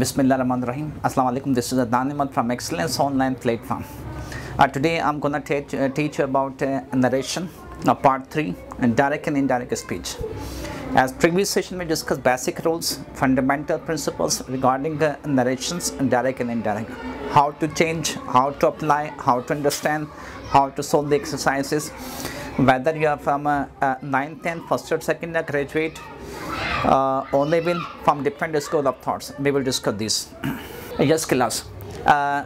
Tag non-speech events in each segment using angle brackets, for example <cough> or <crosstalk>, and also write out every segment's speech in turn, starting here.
Bismillah Rahman Rahim. Assalamu alaikum. This is Adnan Ahmed from Excellence Online Platform. Uh, today I'm gonna teach, uh, teach you about uh, narration, uh, part 3, and direct and indirect speech. As previous session we discussed basic rules, fundamental principles regarding narrations, and direct and indirect. How to change, how to apply, how to understand, how to solve the exercises. Whether you are from uh, 9th, 10th, first or second year graduate, uh, from different school of thoughts, we will discuss this. <clears throat> yes, class. Uh,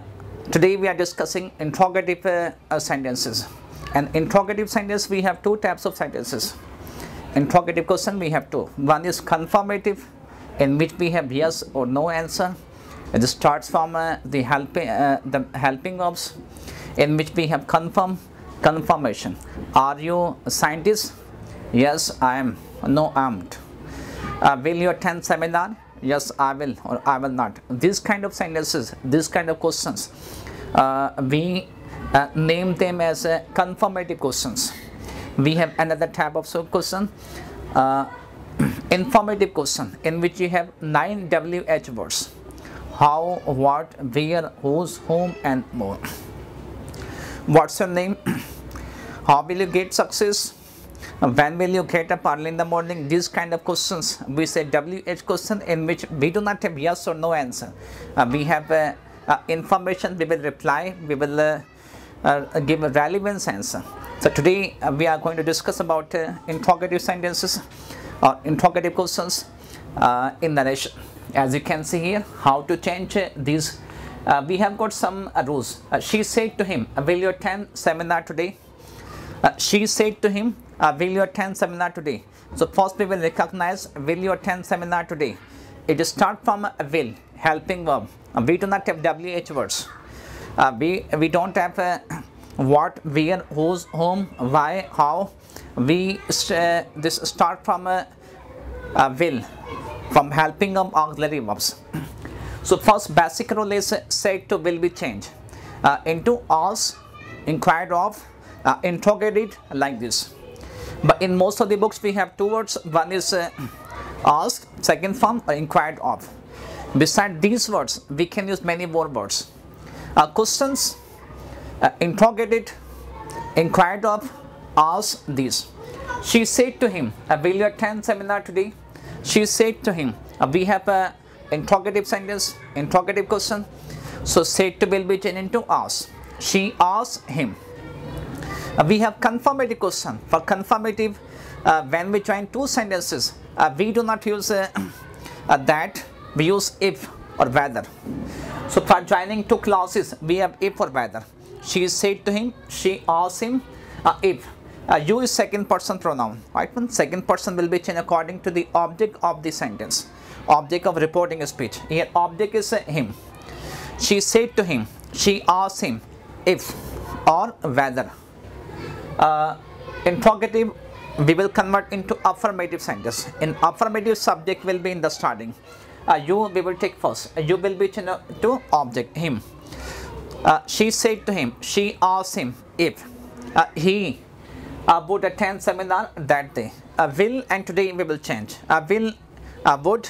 today we are discussing interrogative uh, sentences. And interrogative sentence, we have two types of sentences. Interrogative question, we have two. One is confirmative, in which we have yes or no answer. It starts from uh, the helping uh, the helping verbs, in which we have confirm, confirmation. Are you a scientist? Yes, I am. No, I am. Uh, will you attend seminar? Yes, I will or I will not. These kind of sentences, these kind of questions, uh, we uh, name them as uh, confirmative questions. We have another type of question, uh, <clears throat> informative question, in which you have nine WH words: how, what, where, whose, whom, and more. What's your name? <clears throat> How will you get success? When will you get up early in the morning? These kind of questions. We say wh question in which we do not have yes or no answer. Uh, we have uh, uh, information we will reply we will uh, uh, give a relevant answer. So today uh, we are going to discuss about interrogative sentences or interrogative questions in narration as you can see here how to change these we have got some rules. She said to him will you attend seminar today? She said to him uh, will you attend seminar today? So first we will recognize will you attend seminar today? It start from a will helping verb. Uh, we do not have wh words. Uh, we we don't have uh, <coughs> what where whose whom why how. We uh, this start from a, will from helping verb auxiliary verbs. <coughs> So first basic rule is said to will be changed uh, into asked inquired of interrogated like this but in most of the books we have two words. One is uh, asked second form or inquired of. Beside these words we can use many more words. Uh, questions uh, interrogated inquired of asked these. She said to him uh, will you attend seminar today? She said to him uh, we have a interrogative sentence interrogative question. So said to will be changed into asked she asked him uh, we have confirmative question. For confirmative, uh, when we join two sentences, uh, we do not use <clears throat> that, we use if or whether. So for joining two clauses, we have if or whether. She said to him, she asked him if. you is second person pronoun, right? Second person will be changed according to the object of the sentence, object of reporting speech. Here, object is him. She said to him, she asked him if or whether uh, interrogative we will convert into affirmative sentence in affirmative subject will be in the starting. Uh, you we will take first. You will be to, to object him. Uh, she said to him she asked him if uh, he uh, would attend seminar that day. Uh, will and today we will change. Uh, will would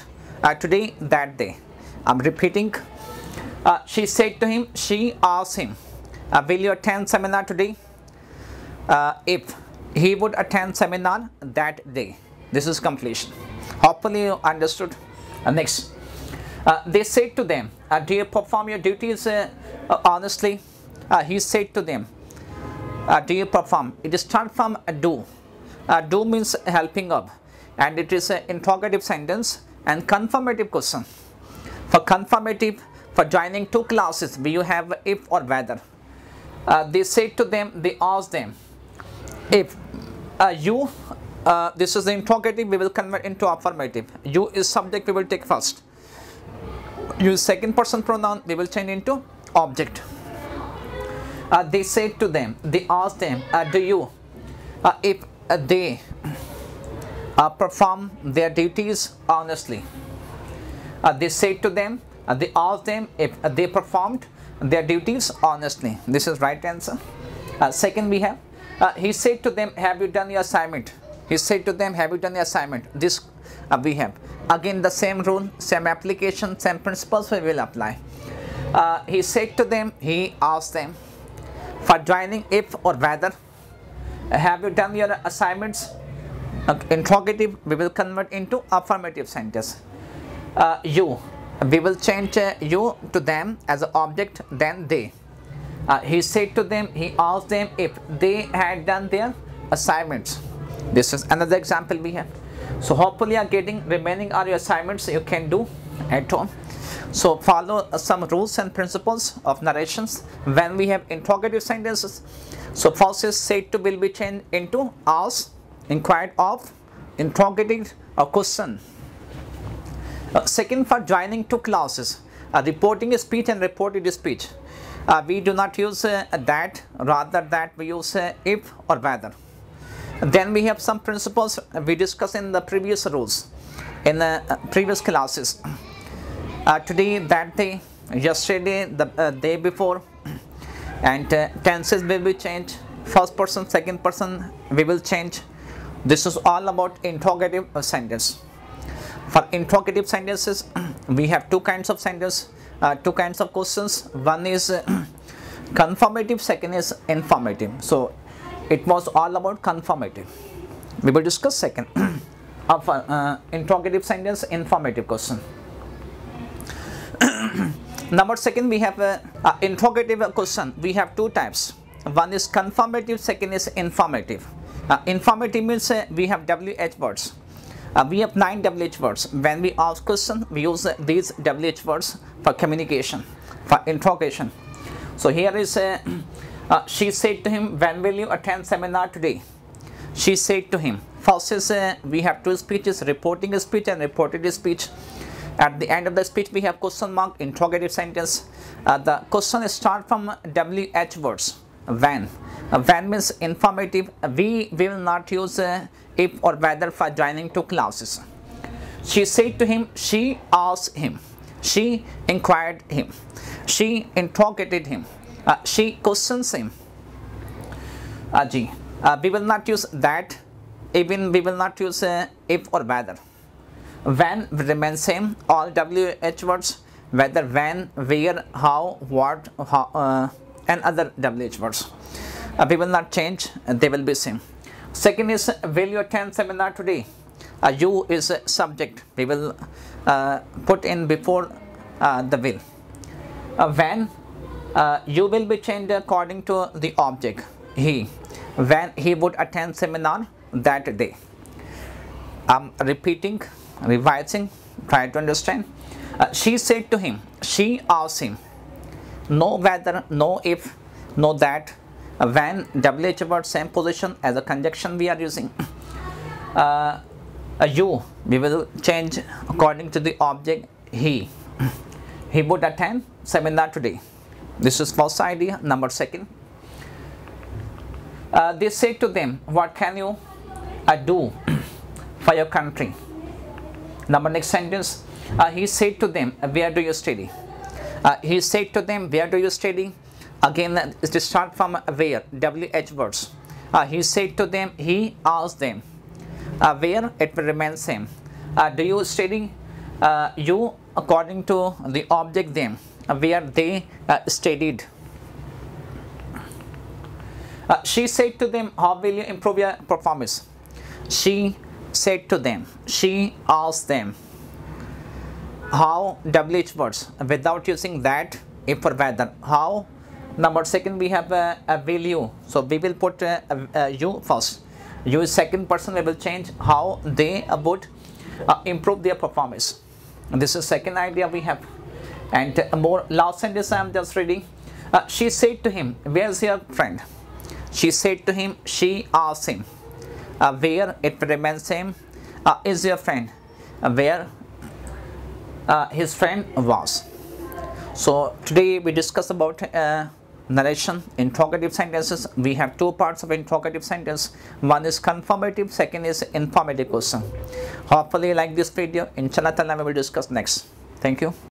today that day. I'm repeating. She said to him she asked him will you attend seminar today uh, if he would attend seminar that day. This is completion. Hopefully you understood. Uh, next, uh, they said to them, uh, do you perform your duties uh, uh, honestly? he said to them, do you perform? It is starts from do. do means helping up and it is an interrogative sentence and confirmative question. For confirmative, for joining two classes, you have if or whether. they said to them, they asked them, if uh, you uh, this is the interrogative we will convert into affirmative. You is subject we will take first. You second person pronoun we will change into object. Uh, they said to them they asked them uh, do you uh, if uh, they perform their duties honestly. They said to them they asked them if they performed their duties honestly. This is right answer. Second we have uh, he said to them, have you done your assignment? He said to them, have you done the assignment? This uh, we have. again the same rule same application same principles we will apply uh, he said to them he asked them for joining if or whether have you done your assignments uh, interrogative we will convert into affirmative sentence uh, you we will change uh, you to them as an object then they uh, he said to them he asked them if they had done their assignments. This is another example we have. So hopefully you are getting remaining are your assignments you can do at home. So follow uh, some rules and principles of narrations. When we have interrogative sentences so first is said to will be changed into asked inquired of interrogative or question. Uh, second for joining two clauses uh, reporting speech and reported speech uh, we do not use uh, that rather that we use uh, if or whether. Then we have some principles we discussed in the previous rules in the uh, previous classes. Uh, today that day yesterday the uh, day before and tenses will be changed. First person second person we will change. This is all about interrogative sentence for interrogative sentences <clears throat> we have two kinds of sentences uh, two kinds of questions. One is uh, <clears throat> confirmative second is informative. So it was all about confirmative. We will discuss second. <clears throat> Of uh, uh, interrogative sentence informative question. <clears throat> Number second we have a, interrogative question. We have two types. One is confirmative second is informative. Uh, informative means uh, we have wh words uh, we have nine wh words. When we ask question we use these wh words for communication for interrogation. So here is uh, uh, she said to him when will you attend seminar today? She said to him first is uh, we have two speeches reporting speech and reported speech. At the end of the speech we have question mark interrogative sentence. Uh, the question start from wh words when when means informative. We will not use uh, if or whether for joining two classes. She said to him she asked him. She inquired him. She interrogated him. Uh, she questions him. Uh, G. Uh, we will not use that even we will not use uh, if or whether. When remain same. All wh words whether when where how what how, uh, and other wh words. Uh, we will not change they will be same. Second is will you attend seminar today? Uh, you is a subject we will uh, put in before uh, the will. Uh, when uh, you will be changed according to the object. He when he would attend seminar that day. I'm repeating revising try to understand. Uh, she said to him she asked him no whether no if no that when wh word same position as a conjunction we are using. Uh, you we will change according to the object he. He would attend seminar today. This is first idea number second. Uh, they say to them what can you uh, do for your country? Number next sentence uh, he said to them where do you study uh, he said to them where do you study? Again it start from where? Wh words. Uh, he said to them he asked them uh, where it will remain same? Uh, do you study uh, you according to the object them uh, where they studied? She said to them how will you improve your performance? She said to them she asked them how wh words without using that if or whether how? Number second we have a, a will you. So we will put a, a, a you first. You second person we will change how they would uh, improve their performance. And this is second idea we have. And uh, more last sentence i am just reading. Uh, she said to him where's your friend? She said to him she asked him uh, where it remains same uh, is your friend? Uh, where uh, his friend was. So today we discuss about uh, narration interrogative sentences. We have two parts of interrogative sentence. One is confirmative second is informative question. Hopefully like this video. Inshallah we will discuss next. Thank you